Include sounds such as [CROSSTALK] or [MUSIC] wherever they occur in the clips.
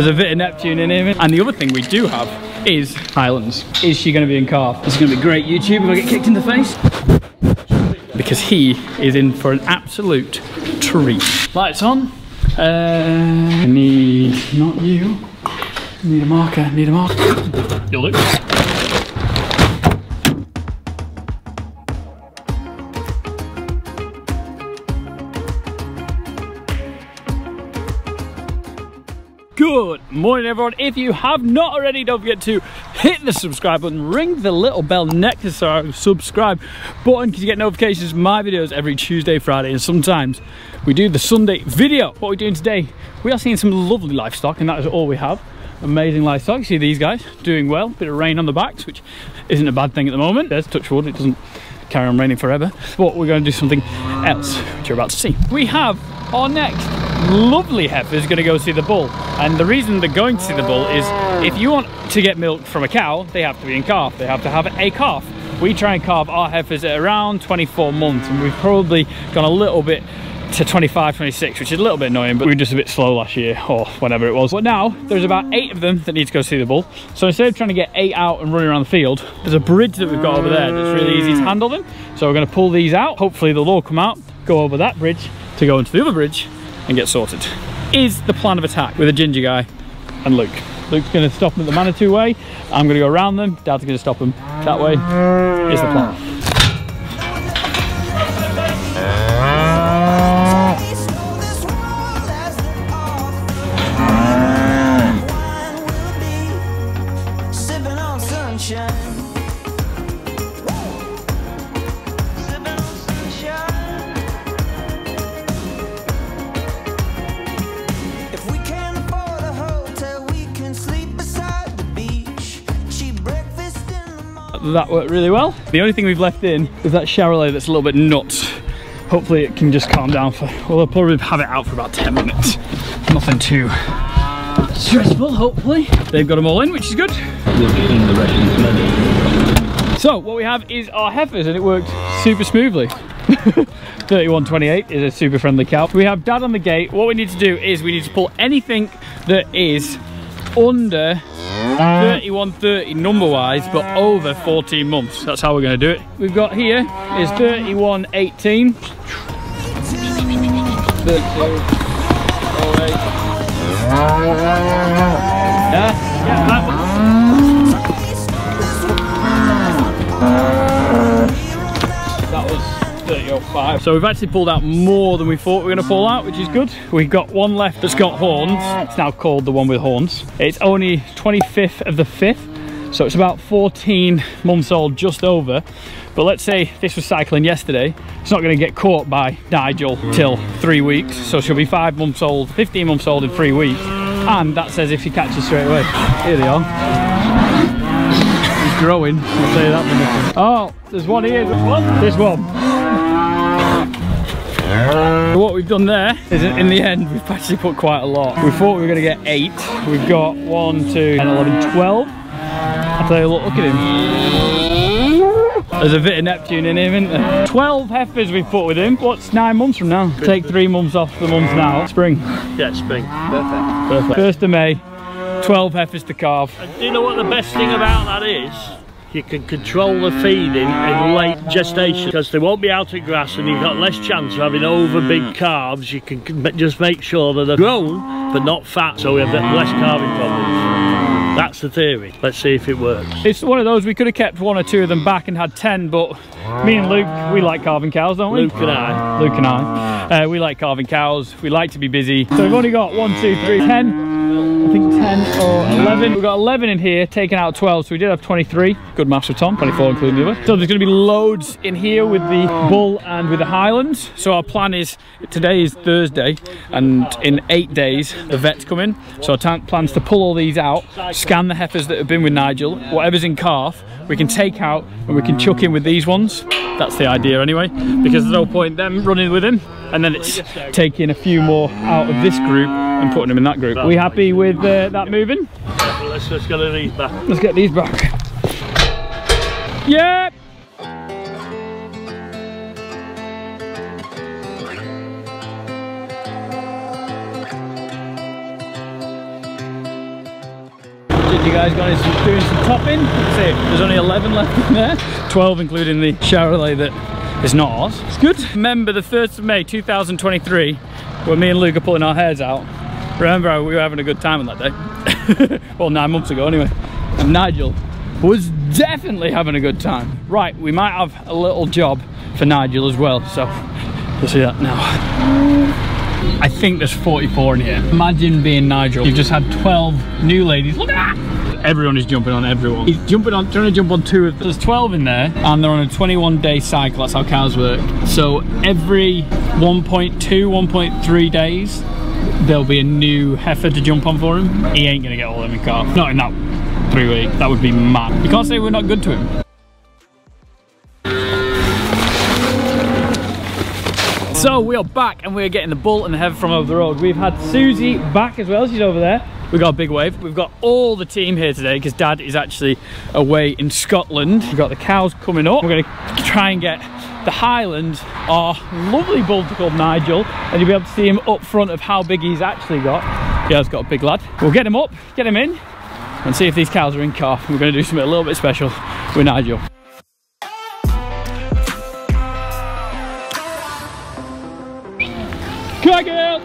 There's a bit of Neptune in him. And the other thing we do have is Highlands. Is she going to be in calf? This is going to be great YouTube if I get kicked in the face. Because he is in for an absolute treat. Lights on. Uh, I need, not you. Need a marker, need a marker. You'll do. Good morning everyone. If you have not already, don't forget to hit the subscribe button, ring the little bell next to the subscribe button because you get notifications of my videos every Tuesday, Friday and sometimes we do the Sunday video. What we're doing today, we are seeing some lovely livestock and that is all we have. Amazing livestock. You see these guys doing well. Bit of rain on the backs, which isn't a bad thing at the moment. There's touch wood, it doesn't carry on raining forever. But we're going to do something else, which you're about to see. We have our next lovely heifer is going to go see the bull. And the reason they're going to see the bull is ah. if you want to get milk from a cow, they have to be in calf. They have to have a calf. We try and calve our heifers at around 24 months and we've probably gone a little bit to 25, 26, which is a little bit annoying, but we were just a bit slow last year or whatever it was. But now there's about eight of them that need to go see the bull. So instead of trying to get eight out and running around the field, there's a bridge that we've got over there that's really easy to handle them. So we're gonna pull these out. Hopefully they'll all come out, go over that bridge to go into the other bridge and get sorted. Is the plan of attack with a ginger guy and Luke. Luke's gonna stop them at the Manitou way. I'm gonna go around them. Dad's gonna stop them that way. Is the plan. That worked really well. The only thing we've left in is that Charolais that's a little bit nuts. Hopefully it can just calm down for, well, I'll probably have it out for about 10 minutes. Nothing too stressful, hopefully. They've got them all in, which is good. So what we have is our heifers and it worked super smoothly. [LAUGHS] 3128 is a super friendly cow. We have dad on the gate. What we need to do is we need to pull anything that is under 3130 number wise but over 14 months. That's how we're going to do it. We've got here is 3118 32 yeah, yeah So we've actually pulled out more than we thought we were going to pull out, which is good. We've got one left that's got horns. It's now called the one with horns. It's only 25th of the 5th, so it's about 14 months old, just over. But let's say this was cycling yesterday, it's not going to get caught by Nigel till three weeks. So she'll be five months old, 15 months old in three weeks. And that says if she catches straight away. Here they are. He's growing, I'll tell you that. Oh, there's one here. This one. This one. What we've done there is in the end we've actually put quite a lot. We thought we were going to get eight. We've got one, two, 10, 11, 12. I'll tell you, look, look at him. There's a bit of Neptune in him, isn't there? 12 heifers we've put with him. What's nine months from now? Take three months off the month now. Spring. Yeah, spring. Perfect. Perfect. First of May, 12 heifers to calve. And do you know what the best thing about that is? You can control the feeding in late gestation because they won't be out of grass and you've got less chance of having over big mm. calves. You can just make sure that they're grown but not fat so we have less calving problems. That's the theory. Let's see if it works. It's one of those we could have kept one or two of them back and had 10 but me and Luke we like calving cows don't we Luke and I Luke and I uh, we like calving cows we like to be busy so we've only got one two three ten I think 10 or 11. We've got 11 in here, taking out 12, so we did have 23. Good maths for Tom, 24 including the other. So there's going to be loads in here with the Bull and with the Highlands. So our plan is, today is Thursday, and in eight days, the vet's come in. So our tank plans to pull all these out, scan the heifers that have been with Nigel, whatever's in calf, we can take out and we can chuck in with these ones. That's the idea anyway, because there's no point them running with him, and then it's taking a few more out of this group and putting them in that group. Are we happy with uh, that moving? let's, let's get these back. Let's get these back. Yep. you guys got is doing some topping. See, there's only 11 left in there. 12 including the Charolais that is not ours. It's good. Remember the 1st of May 2023 when me and Luke are pulling our hairs out. Remember we were having a good time on that day. [LAUGHS] well, nine months ago anyway. And Nigel was definitely having a good time. Right, we might have a little job for Nigel as well, so we'll see that now. I think there's 44 in here. Imagine being Nigel. You've just had 12 new ladies. Look at that! Everyone is jumping on everyone. He's jumping on, trying to jump on two of them. There's 12 in there, and they're on a 21 day cycle. That's how cows work. So every 1.2, 1.3 days, there'll be a new heifer to jump on for him. He ain't gonna get all of them in calf. Not in that three week. That would be mad. You can't say we're not good to him. So we are back and we're getting the bull and the heifer from over the road. We've had Susie back as well, she's over there. We've got a big wave. We've got all the team here today because dad is actually away in Scotland. We've got the cows coming up. We're gonna try and get the Highland, our lovely bull called Nigel, and you'll be able to see him up front of how big he's actually got. Yeah, he's got a big lad. We'll get him up, get him in, and see if these cows are in calf. We're gonna do something a little bit special with Nigel. Come on, girl!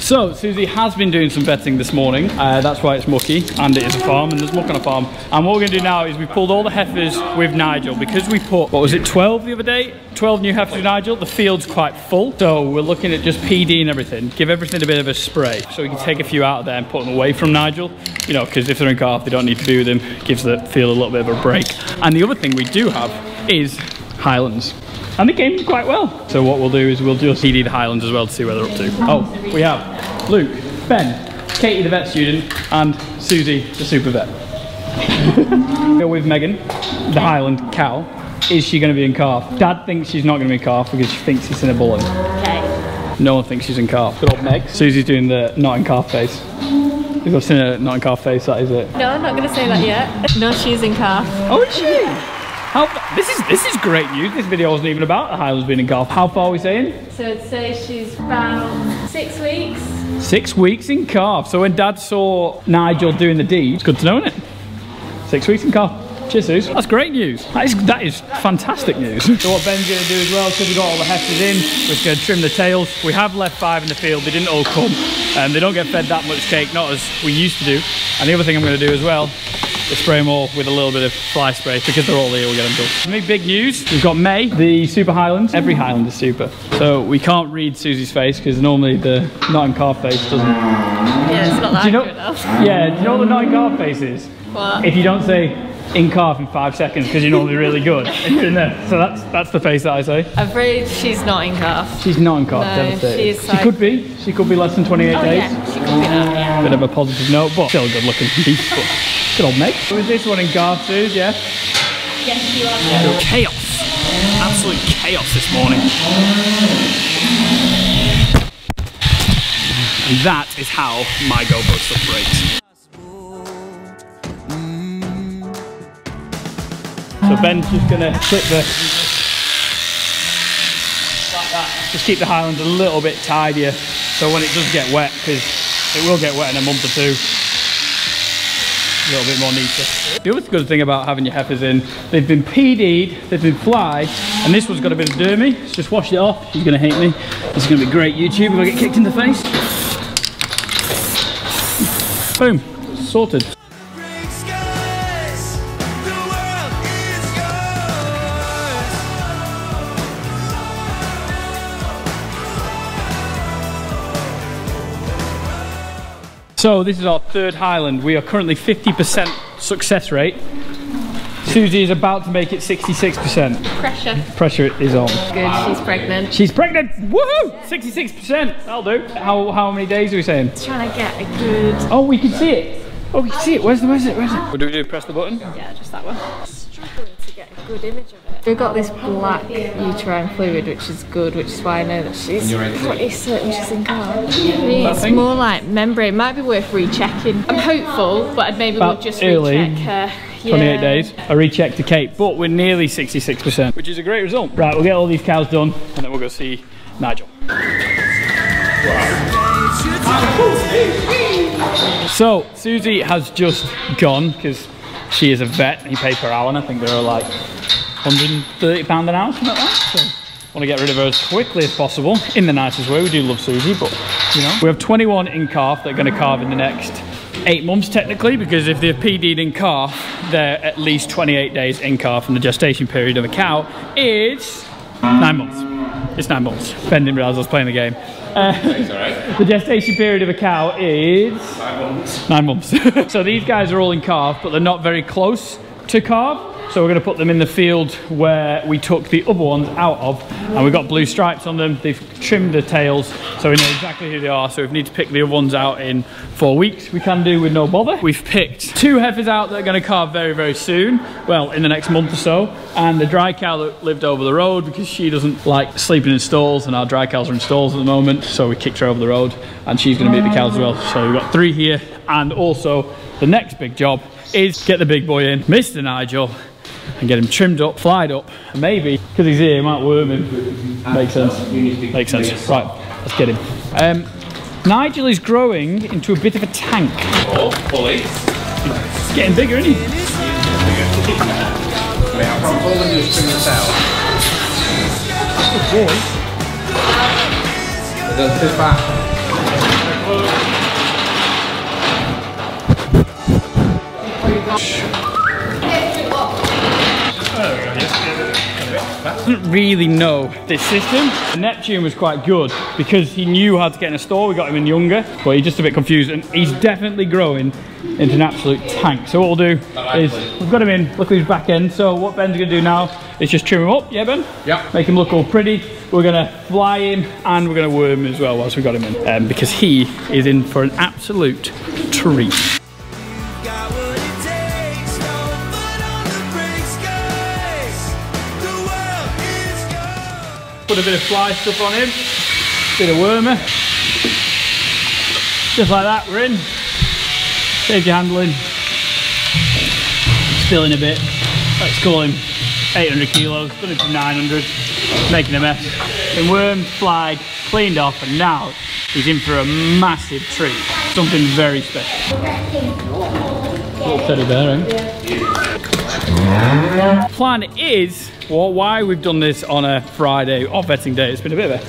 So, Susie has been doing some vetting this morning. Uh, that's why it's mucky, and it is a farm, and there's muck on a farm. And what we're going to do now is we pulled all the heifers with Nigel because we put, what was it, 12 the other day? 12 new heifers with Nigel. The field's quite full, so we're looking at just PD and everything. Give everything a bit of a spray, so we can take a few out of there and put them away from Nigel. You know, because if they're in calf, they don't need to be with him. Gives the field a little bit of a break. And the other thing we do have is Highlands and they came quite well. So what we'll do is we'll just PD the Highlands as well to see where they're up to. Oh, we have Luke, Ben, Katie the vet student, and Susie the super vet. [LAUGHS] Go with Megan, the Highland cow. Is she going to be in calf? Dad thinks she's not going to be in calf because she thinks it's in a bullet. Okay. No one thinks she's in calf. Good old Meg. Susie's doing the not in calf face. If I've seen a not in calf face, that is it. No, I'm not going to say that yet. No, she's in calf. Oh, is she? How, this is this is great news. This video wasn't even about the Highlands being in calf. How far are we saying? So I'd say she's about six weeks. Six weeks in calf. So when Dad saw Nigel doing the deed, it's good to know, isn't it? Six weeks in calf. Cheers, Suze. That's great news. That is, that is fantastic news. so what Ben's going to do as well, because we've got all the heifers in, we're going to trim the tails. We have left five in the field. They didn't all come. And they don't get fed that much cake, not as we used to do. And the other thing I'm going to do as well is spray them all with a little bit of fly spray because they're all here, we'll get them done. Me, big news. We've got May, the Super Highland. Every Highland is super. So we can't read Susie's face because normally the not in calf face doesn't. Yeah, it's not that Do you know? enough. [LAUGHS] Yeah, do you know what the not in calf face is? What? If you don't say in calf in five seconds because you're normally really good, [LAUGHS] it's in there. So that's that's the face that I say. I'm afraid she's not in calf. She's not in calf, No, devastated. she's she could be. She could be less than 28 Oh days. yeah, she could be that, yeah. Bit of a positive note, but still a good looking beast. But good old Meg. Who is this one in calf, Suze? Yeah. Yes, you are. Chaos. Absolute chaos this morning. And that is how my GoPro stuff breaks. So Ben's just gonna clip the. Just keep the Highlands a little bit tidier so when it does get wet, because it will get wet in a month or two, a little bit more neater. The other good thing about having your heifers in, they've been PD'd, they've been fly, and this one's got a bit of dermy. Let's just wash it off. She's gonna hate me. This is gonna be great YouTube if I get kicked in the face. Boom, sorted. So this is our third Highland. We are currently 50% success rate. Susie is about to make it 66%. Pressure. Pressure is on. Good, she's pregnant. She's pregnant! Woohoo! 66%! That'll do. How, how many days are we saying? Trying to get a good, Oh, we can see it. Oh, we can see it. Where's the, where's it, where's it? What do we do? Press the button? yeah, just that one. Struggling to get a good image of it. We've got this black uterine fluid, which is good, which is why I know that she's pretty certain she's in calf. It's more like membrane. Might be worth rechecking. I'm hopeful, but I'd maybe About would just early, recheck uh, her. 28 Yeah. days. I rechecked the Kate, but we're nearly 66%, which is a great result. Right, we'll get all these cows done and then we'll go see Nigel. So, Susie has just gone because she is a vet. He paid per hour and I think they're like £130 an hour, something like that. So, want to get rid of her as quickly as possible in the nicest way. We do love Susie, but you know. We have 21 in calf that are going to calve in the next eight months technically because if they're PD'd in calf, they're at least 28 days in calf and the gestation period of a cow is nine months. It's nine months. Ben didn't realise I was playing the game. Uh, [LAUGHS] the gestation period of a cow is Nine months. nine months. [LAUGHS] so these guys are all in calf, but they're not very close to calf. So we're going to put them in the field where we took the other ones out of, and we've got blue stripes on them. They've trimmed the tails, so we know exactly who they are. So if we need to pick the other ones out in four weeks, we can do with no bother. We've picked two heifers out that are going to calve very, very soon. Well, in the next month or so, and the dry cow that lived over the road because she doesn't like sleeping in stalls, and our dry cows are in stalls at the moment. So we kicked her over the road, and she's going to be at the cows as well. So we've got three here, and also the next big job is get the big boy in, Mr. Nigel, and get him trimmed up, flied up, and maybe, because he's here, he might worm him. Makes sense. Makes sense. Right, let's get him. Um, Nigel is growing into a bit of a tank. Oh, fully. He's getting bigger, isn't he? All they do is trim the tail? Good boy. Then sit back. Didn't really know this system. Neptune was quite good because he knew how to get in a store. We got him in younger, but he's just a bit confused and he's definitely growing into an absolute tank. So what we'll do is we've got him in, look at his back end. So what Ben's gonna do now is just trim him up, yeah Ben? Yeah. Make him look all pretty. We're gonna fly him and we're gonna worm him as well whilst we've got him in um, because he is in for an absolute treat. Put a bit of fly stuff on him, bit of wormer. Just like that, we're in. Save your handling. Still in a bit. Let's call him 800 kilos, done it to 900, making a mess. Been wormed, flagged, cleaned off, and now he's in for a massive treat. Something very special. Little teddy bear, eh? plan is well, why we've done this on a Friday off vetting day. It's been a bit of a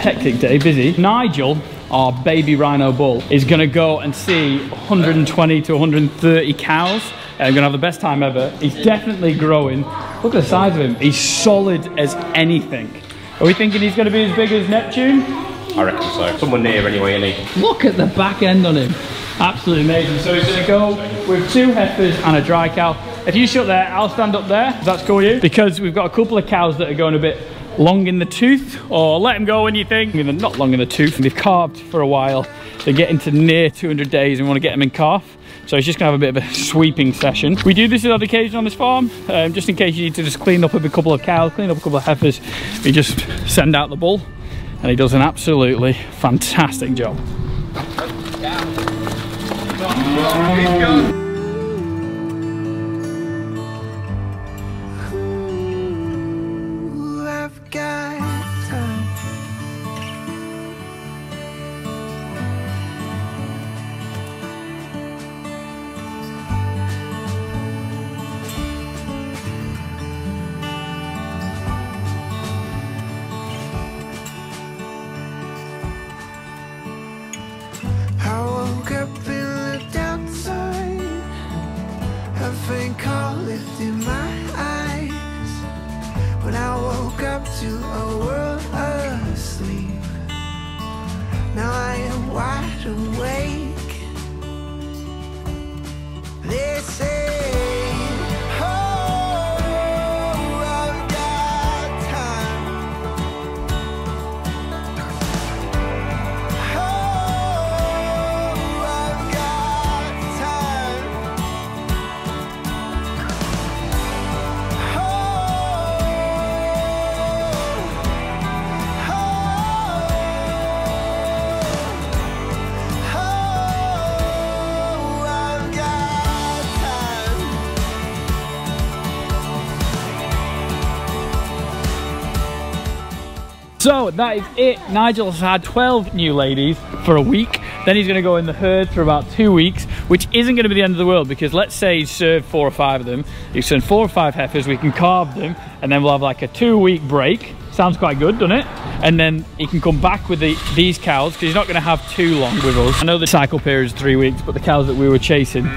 hectic day, busy. Nigel, our baby rhino bull, is going to go and see 120 to 130 cows. And I'm going to have the best time ever. He's definitely growing. Look at the size of him. He's solid as anything. Are we thinking he's going to be as big as Neptune? I reckon so. Someone near anyway, isn't he? Look at the back end on him. Absolutely amazing. So he's gonna go with two heifers and a dry cow. If you shut there, I'll stand up there. Does that score you? Because we've got a couple of cows that are going a bit long in the tooth, or let them go when you think. They're not long in the tooth, and they've calved for a while. They're getting to near 200 days and we want to get them in calf. So he's just gonna have a bit of a sweeping session. We do this on occasion on this farm, um, just in case you need to just clean up a couple of cows, clean up a couple of heifers. We just send out the bull, and he does an absolutely fantastic job. So that is it. Nigel has had 12 new ladies for a week. Then he's going to go in the herd for about two weeks, which isn't going to be the end of the world because let's say he's served four or five of them. He's served four or five heifers. We can calve them and then we'll have like a two week break. Sounds quite good, doesn't it? And then he can come back with the, these cows because he's not going to have too long with us. I know the cycle period is three weeks, but the cows that we were chasing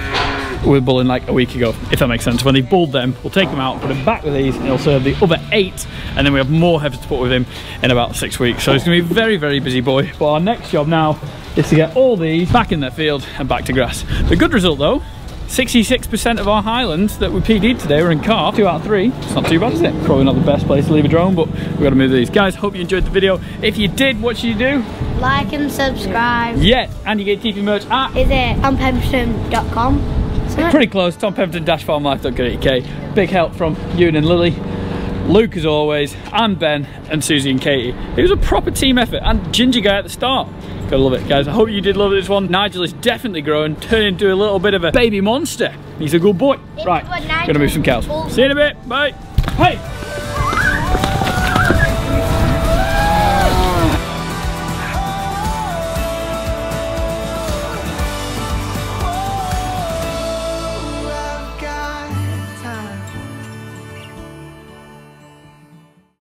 were bulling like a week ago, if that makes sense. When they bulled them, we'll take them out put them back with these, and he'll serve the other eight, and then we have more heifers to put with him in about six weeks. So he's going to be a very, very busy boy. But our next job now is to get all these back in their field and back to grass. The good result though, 66% of our highlands that we PD'd today were in calf, two out of three. It's not too bad, is it? Probably not the best place to leave a drone, but we've got to move these. Guys, hope you enjoyed the video. If you did, what should you do? Like and subscribe. Yeah, and you get TP merch at Is it on pemberton.com? Pretty close, Tom Pemberton farmlife.co.uk. Big help from Ewan and Lily. Luke as always, and Ben and Susie and Katie. It was a proper team effort and ginger guy at the start. Gotta love it guys. I hope you did love this one. Nigel is definitely growing, turning into a little bit of a baby monster. He's a good boy. Right, gonna move some cows. See you in a bit, bye. Hey!